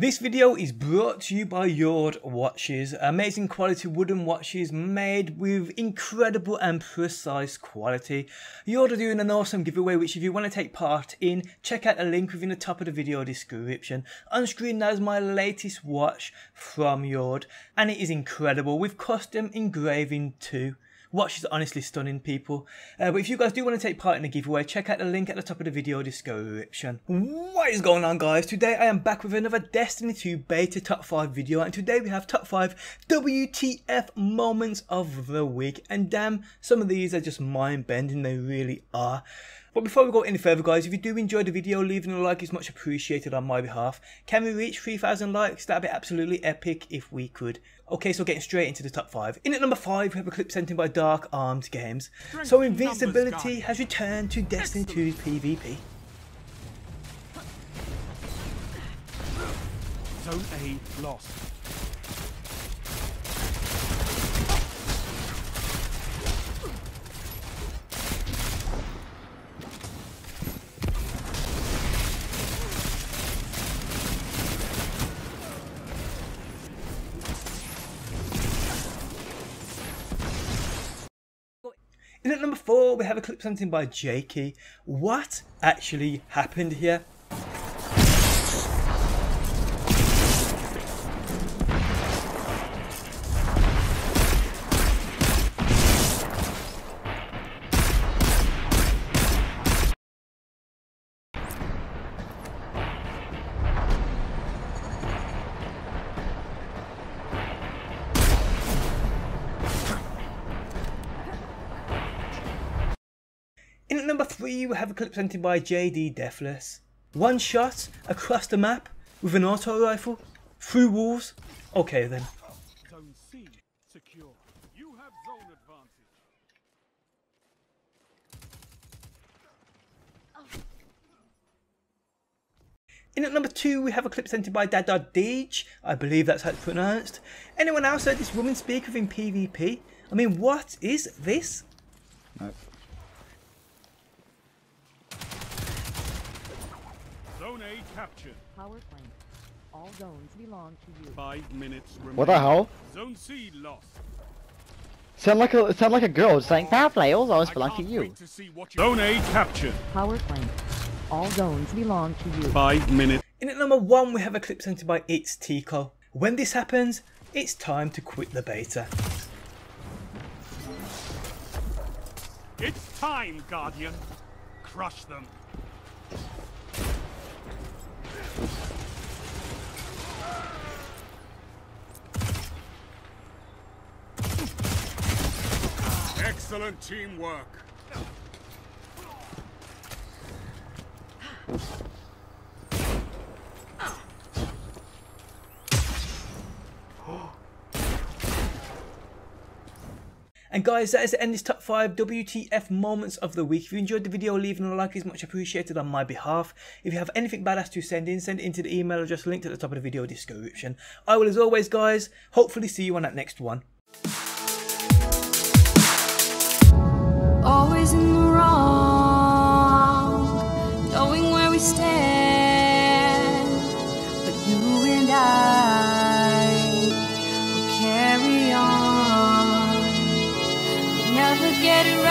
This video is brought to you by Jord Watches, amazing quality wooden watches made with incredible and precise quality. Jord are doing an awesome giveaway which if you want to take part in, check out the link within the top of the video description. On screen now is my latest watch from Jord and it is incredible with custom engraving too. Watch is honestly stunning, people. Uh, but if you guys do want to take part in the giveaway, check out the link at the top of the video description. What is going on, guys? Today I am back with another Destiny 2 beta top 5 video, and today we have top 5 WTF moments of the week. And damn, some of these are just mind-bending, they really are. But before we go any further guys, if you do enjoy the video, leaving a like is much appreciated on my behalf. Can we reach 3000 likes? That'd be absolutely epic if we could. Okay, so getting straight into the top 5. In at number 5, we have a clip sent in by Dark Arms Games. so Invincibility numbers, has returned to Destiny 2's PvP. Zone A lost. In at number four, we have a clip sent in by Jakey. What actually happened here? In at number 3 we have a clip sent in by JD Deathless. One shot across the map with an auto rifle through walls. Okay then. Zone C secure. You have zone. In at number 2 we have a clip sent in by Dada Deej. I believe that's how it's pronounced. Anyone else heard this woman speak within PvP? I mean what is this? Nope. Zone A captured. Power plant. All zones belong to you. Five minutes remaining. What the hell? Zone C lost. Sound like a sound like a girl saying power play. All zones belong to you. To you Zone A captured. Power plant. All zones belong to you. Five minutes. In at number one, we have a clip sent by It's Tico. When this happens, it's time to quit the beta. It's time, Guardian. Crush them. Excellent teamwork. And guys, that is the end of this top 5 WTF moments of the week. If you enjoyed the video, leaving a like is much appreciated on my behalf. If you have anything badass to send in, send it into the email address linked at the top of the video description. I will, as always, guys, hopefully see you on that next one. knowing where we stand. But you and I will carry on. We never get it right.